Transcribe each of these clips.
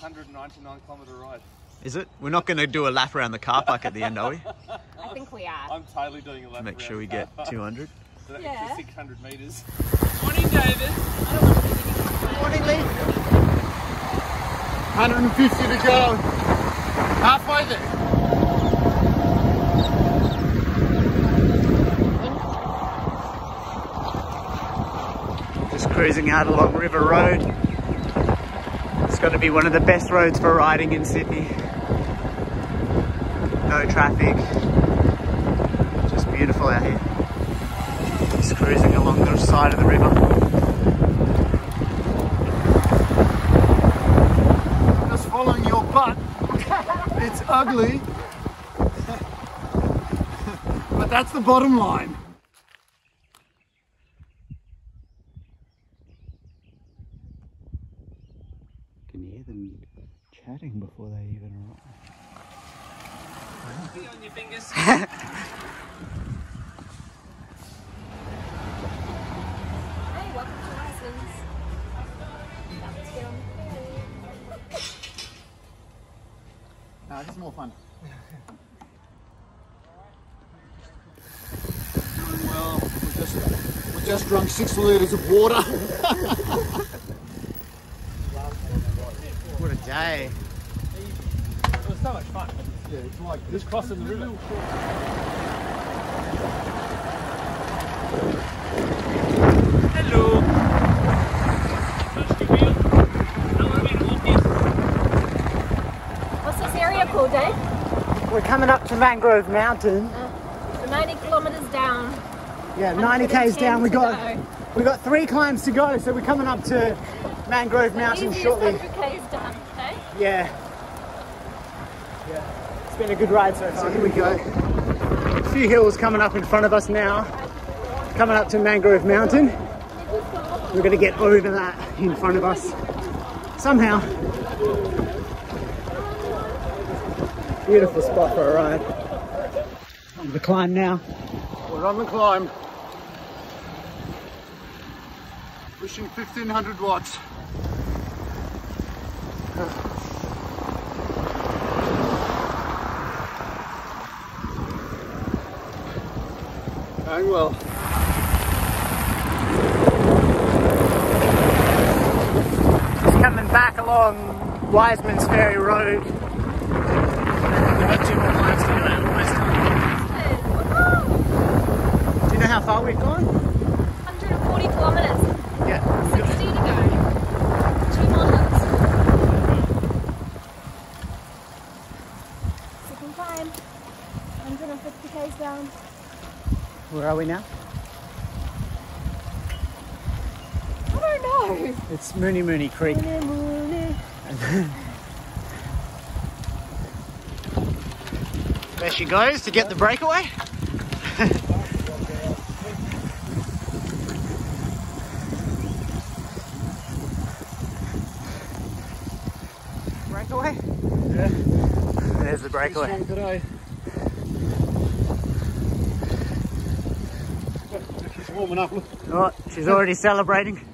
199 kilometre ride. Is it? We're not going to do a lap around the car park at the end, are we? I think we are. I'm totally doing a lap Make sure we get 200. So that Yeah. 600 metres. Morning, David. Morning, Lee. 150 to go. Halfway there. Just cruising out along River Road. It's got to be one of the best roads for riding in Sydney. No traffic. Just beautiful out here. Just cruising along the side of the river. Just following your butt. it's ugly. but that's the bottom line. Hear them chatting before they even arrive? Be on your fingers. Hey, welcome to Iceland's. About to get on the ferry. No, this is more fun. Doing well. We just, we just drunk six litres of water. What a day. It was so much fun. yeah, it's like Just crossing the river. Hello. What's this area called, Dave? We're coming up to Mangrove Mountain. Uh, we're 90 kilometres down. Yeah, 90 k's down. We to got go. we got three climbs to go, so we're coming up to Mangrove Mountain shortly. 100 k's done, hey? Yeah. Yeah. It's been a good ride so far. Here we go. A few hills coming up in front of us now. Coming up to Mangrove Mountain. We're gonna get over that in front of us somehow. Beautiful spot for a ride. On the climb now. We're on the climb. Pushing 1500 watts. Going well. Just coming back along Wiseman's Ferry Road. We've got two more climbs to go almost done. Do you know how far we've gone? 140 kilometres. Yeah. 60 to go. Two miles. Second climb. 150 k's down. Where are we now? I don't know. It's Mooney Mooney Creek. Mooney, mooney. There she goes to get the breakaway. breakaway? Yeah. There's the breakaway. Warming up. Look. Oh, she's already celebrating.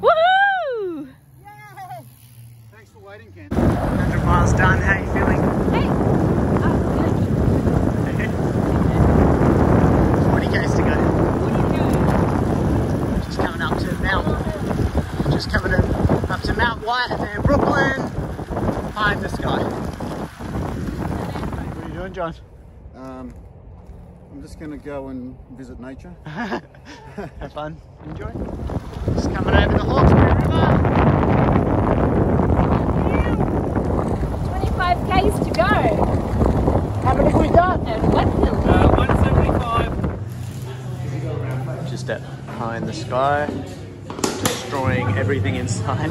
Woohoo! Thanks for waiting, Ken. 100 miles done. How you feeling? Hey! Oh, 20 k's to go. good. Just coming up to Mount. Just coming to, up to Mount White and Brooklyn. High in the sky. What are you doing, John? Um, I'm just going to go and visit nature. Have fun. Enjoy. Just coming over the Hawkesbury River. 25 k's to go. How many have we done? And Whitfield. Uh, 175. Just at high in the sky, destroying everything inside.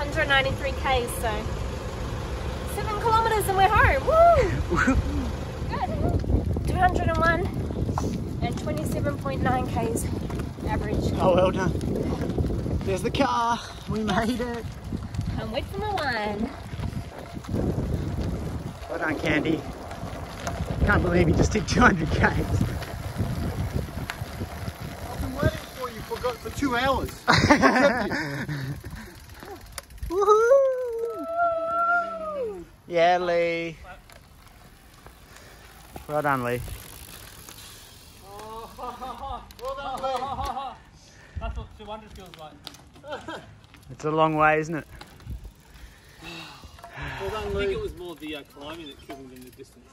193 k's, so seven kilometers and we're home. Woo! Good. 201 and 27.9 k's average. Oh, well done. There's the car. We made it. Can't wait for my wine. Well done, Candy. Can't believe you just did 200 k's. I've been waiting for you. Forgot for two hours. Woohoo! Yeah, Lee. Well done, Lee. That's what 200 feels like. It's a long way, isn't it? Well done, I think it was more the uh, climbing that killed him than the distance.